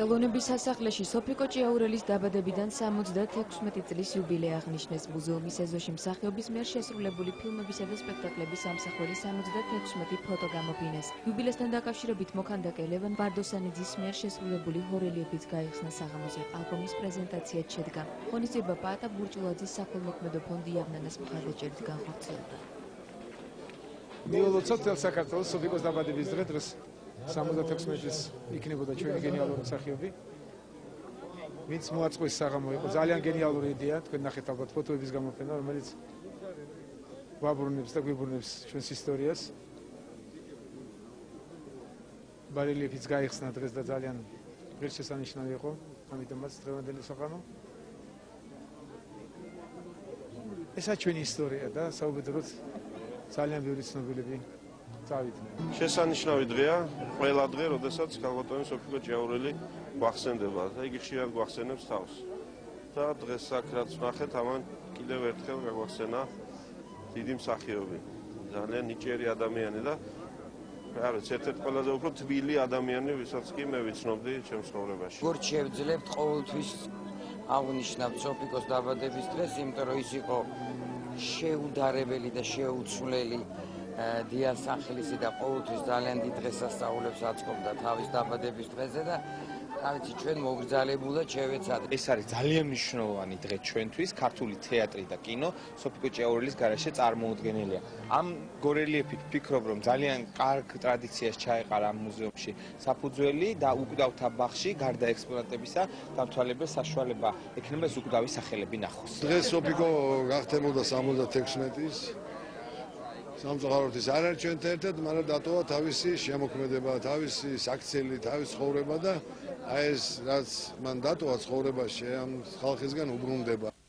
ხელოვნების სასახლეში სოფიკო ჭიაურელის დაბადებიდან 76 წლის იუბილე აღნიშნეს მუზეუმის ეზოში მსახიობის მიერ შესრულებული ფილმებისა და სპექტაკლების ამსახველი 76 ფოტო გამოფინეს. იუბილესთან დაკავშირებით მოქანდაკე ლევან ბარდოსანიძის მიერ შესრულებული ჰორელიებიც გაიხსნა საღამოზე. ალბომის პრეზენტაციაც შედგა. ღონისძიება პაატა ბურჭულაძის საქველმოქმედო ფონდი იავნანას მხარდაჭერით განხორციელდა. მიულოცოთ საქართველოს სოფიკოს დაბადების დღე დღეს 76-ის იქნებოდა ჩვენი გენიალური მსახიობი. ვინც მოაწყვეს საღამო იყო ძალიან გენიალური იდეა, თქვენ ნახეთ ალბათ ფოტოების გამოფენა, რომელიც ვაბრუნებს და გვიბრუნებს ჩვენს ისტორიას. ბარელიეფიც გაიხსნა დღეს და ძალიან ღირსშესანიშნავი იყო, ამიტომაც დღევანდელი საღამო. ესა ჩვენი ისტორია და საუბედუროთ ძალიან ბევრი ცნობილები წავიდნენ. შესანიშნავი დღეა, ყველა დღე, როდესაც ქალბატონი სოფიკო ჭიაურელი გვახსენდება და იგი ხშირად გვახსენებს თავს. და დღეს აქ რაც ვნახეთ, ამან კიდევ ერთხელ გაგვახსენა დიდი მსახიობი. ძალიან ნიჭიერი ადამიანი და რა ვიცი, ერთ-ერთი ყველაზე უფრო თბილი ადამიანი, ვისაც კი მე ვიცნობდი ჩემს ცხოვრებაში. როგორ შევძლებთ ყოველთვის აღნიშნავ სოფიკოს დაბადების დღეს, იმიტომ რომ ის იყო შეუდარებელი და შეუცვლელი დიასახლისი და ყოველთვის ძალიან დიდ დღესასწაულებს აწყობდა თავის დაბადების დღეზე და რა ვიცი ჩვენ მოგრძალებულად შევეცადე. ეს არის ძალიან მნიშვნელოვანი დღე ჩვენთვის, ქართული თეატრი და კინო სოფიკო ჭიაურელის garaშე წარმოუდგენელია. ამ გორელიეფით ვფიქრობ, რომ ძალიან კარგ ტრადიციას ჩაეყარა ამ მუზეუმში საფუძველი და უკვდავთა ბაღში გარდა ექსპონატებისა დამთვალებელ საშუალება ექნება ზუგდავის სახელები ნახოს. დღეს სოფიკო გახდებოდა 76-ის სამწუხაროდ არ არის ჩვენთან ერთად, მაგრამ დატოვა თავისი შემოქმედება, თავისი საქციელი, თავის ცხოვრება და აი ეს რაც მან დატოვა ცხოვრებაში ამ ხალხისგან უბრუნდება.